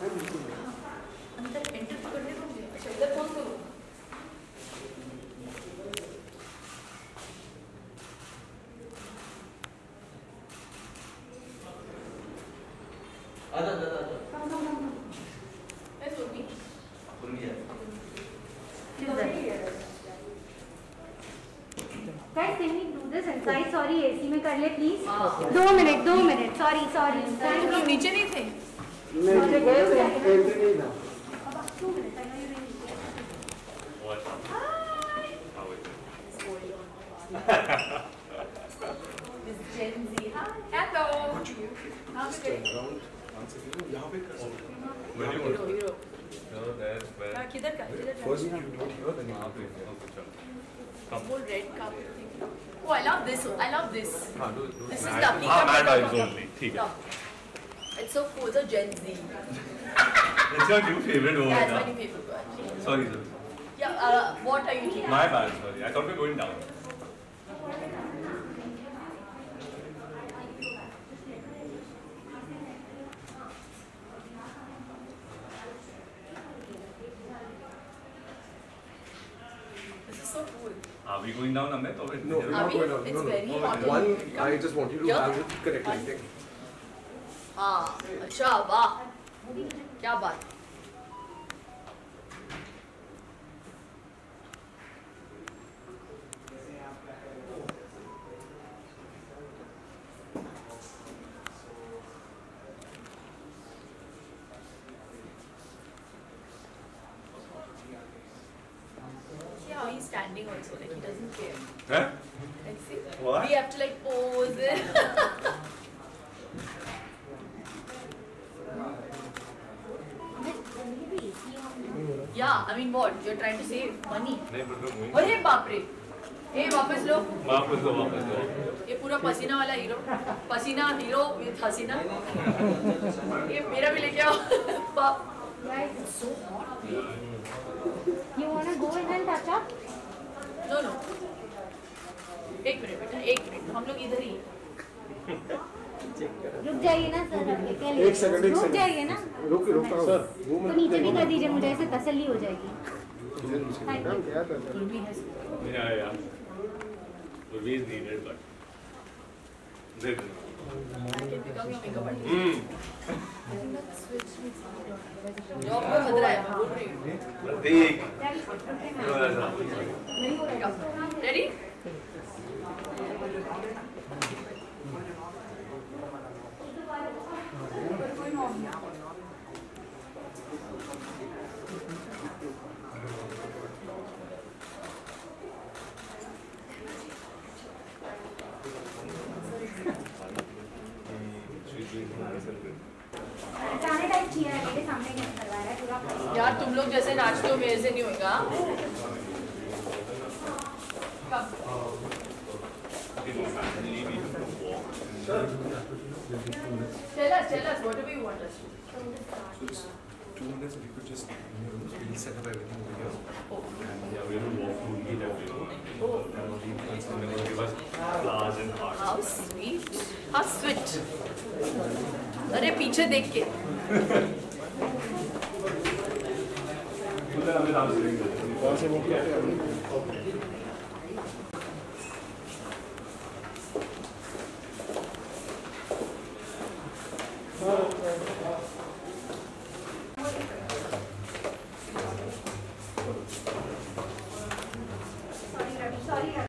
अंदर एंटर करने दो अच्छा इधर फ़ोन करो आजा आजा आजा मैं सुनती खुल गया Guys, can we do this inside? Sorry, AC में कर ले please. दो मिनट, दो मिनट. Sorry, sorry. तुम Thank लोग you. नीचे नहीं थे नहीं एंट्री नहीं था About two minutes. I know you're in. What? How is it? This Gen Z. Hello. हाँ मैं करी यहाँ पे कर सकते Where do you hero want? Hero No, there, where? हाँ किधर का किधर का first you do here then वहाँ पे है। Okay, चलो। Come. वो रेड का Oh, I love this. I love this. हाँ, do, do. This is Mad- lovely. हाँ, Come, mad come, vibes come, only. ठीक है. Come. It's so cool. So Gen Z. It's your new favorite over Yeah, it's now. my new favorite one. Sorry, sir. Yeah. Uh, what are you eating? My bad, sorry. I thought we were going down. This is so cool. Are we going down, Amit? Or No, we're not going down. It's No, no. very hot. One, I just want you to Yeah. have it correct lighting. हाँ अच्छा वाह क्या बात See how he's standing also, like he doesn't care. Huh? Like see, What? we have to like pose I mean what? You're trying to save money. अरे बाप रे ए वापस लो वापस दो, वापस दो. ये पूरा पसीना वाला हीरो पसीना हीरो विथ हसीना ये मेरा भी लेके आओ बाप Guys, It's so hot. you wanna go in and touch up? No no एक मिनट बेटा एक मिनट हम लोग इधर ही रुक जाइए ना सर एक सेकंड रुक जाइए ना। रुक रुक सर तो नीचे भी कर दीजिए मुझे ऐसे तसल्ली हो जाएगी। हम्म। जॉब में खतरा है प्रतीक रेडी यार तुम लोग जैसे नाचते हो मेरे से नहीं होगा कब? walk. Tell us, tell us, whatever you want us to. So just two minutes if you could just you know, we'll set up everything over here. Oh, And yeah, we have to walk through each everyone. oh, And all the influencers are going to give us flowers and hearts. how sweet. How sweet. अरे पीछे देख के But then Amit, I'm saying that. वहाँ से वो क्या